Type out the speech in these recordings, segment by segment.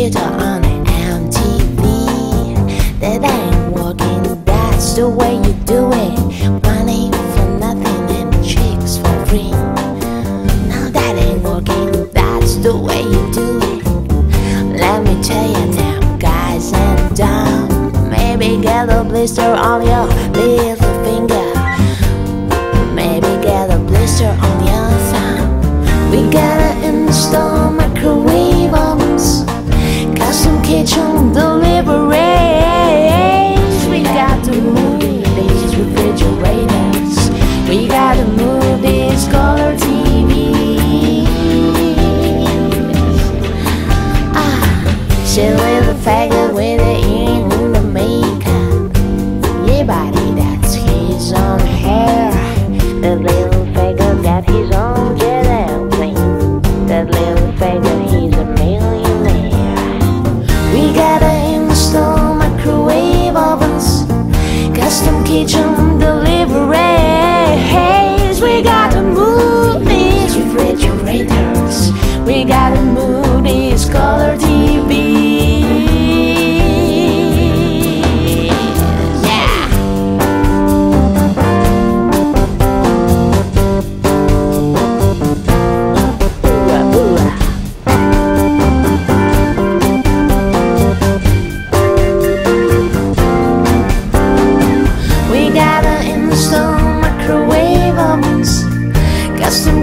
You play the guitar on MTV. That ain't working, that's the way you do it. Money for nothing and chicks for free. Now that ain't working, that's the way you do it. Let me tell you now, guys and down. Maybe get a blister on your little finger. Maybe get a blister on your thumb. We gotta install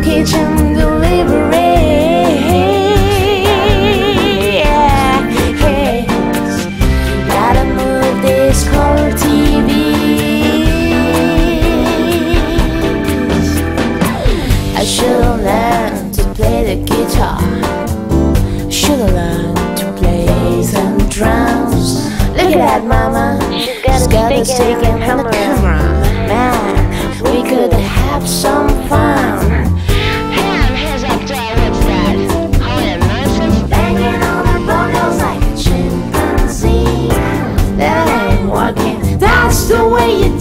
kitchen deliveries. Gotta move this color TVs. I should've learned to play the guitar. Should've learned to play some drums. Look at that, mama. She's got a stick and a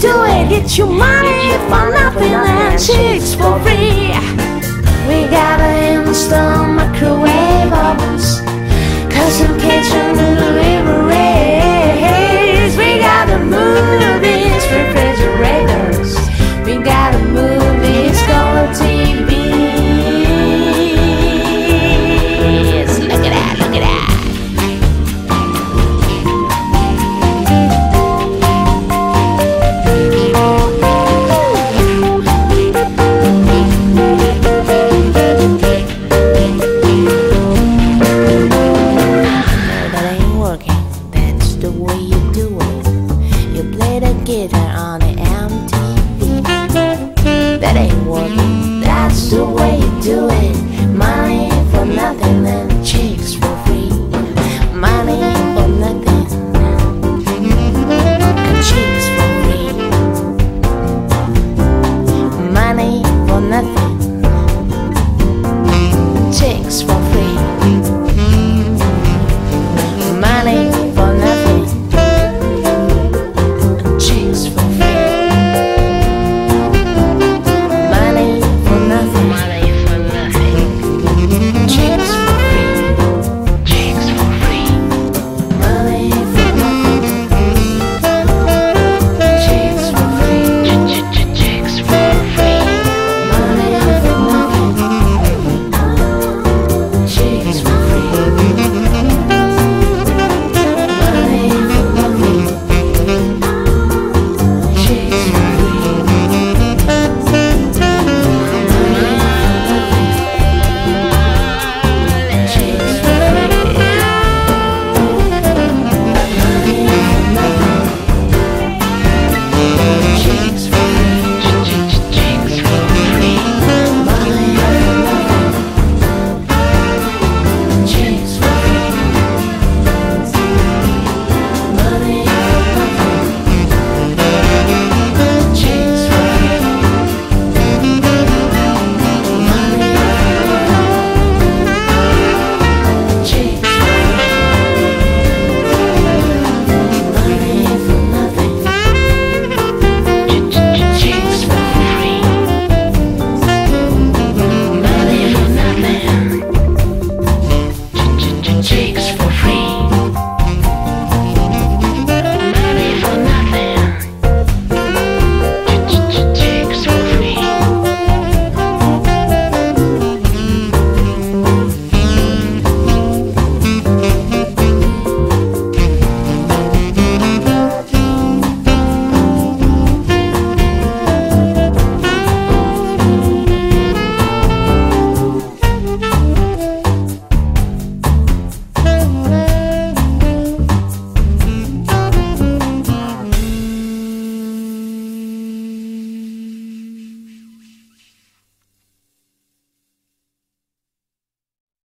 do it. Get your money for nothing and chicks for free. We gotta install microwave on the MTV. That ain't working. That's the way you do it.